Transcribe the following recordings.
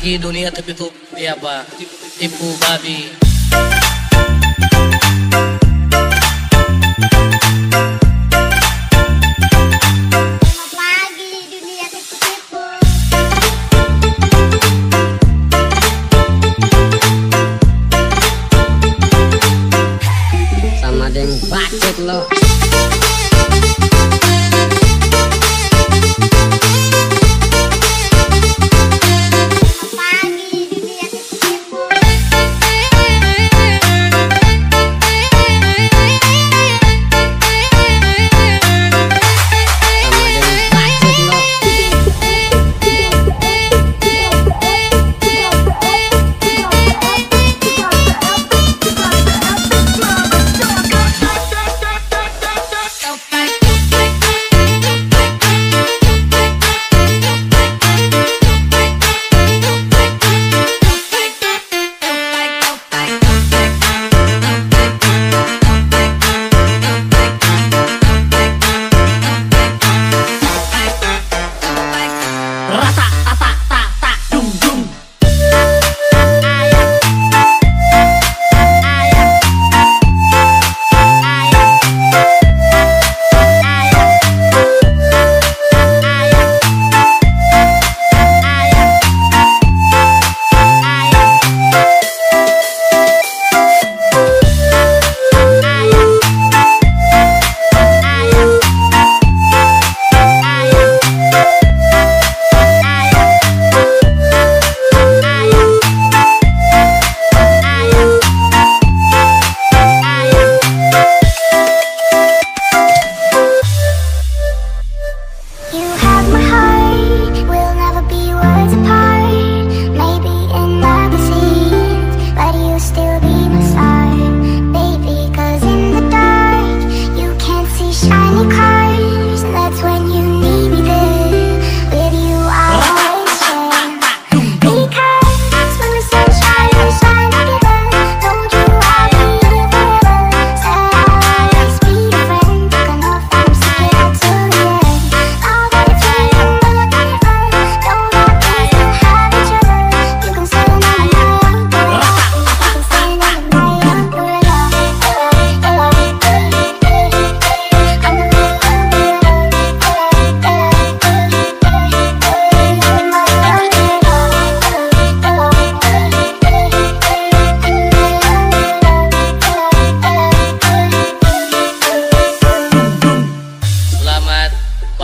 lagi dunia tapi ku ya apa tipu babi. Sama dengan bacot loh. ラサ words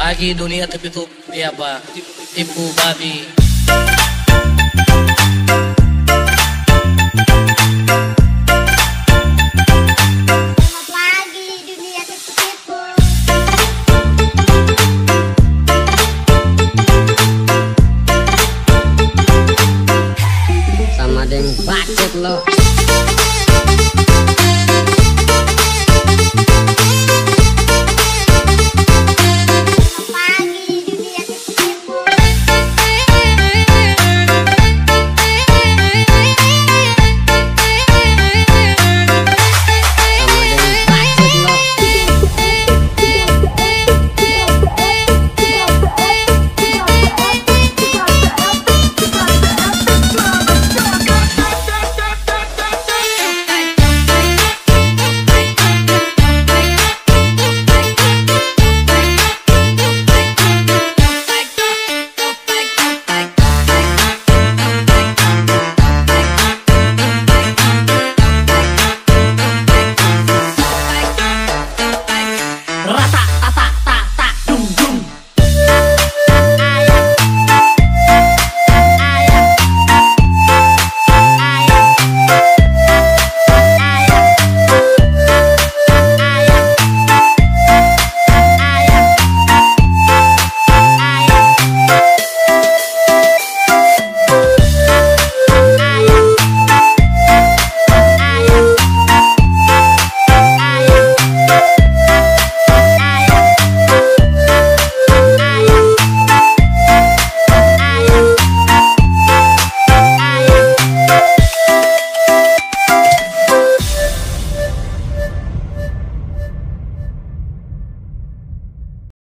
lagi dunia tapi itu ya apa? Tipu babi. Sama dengan bacot lo.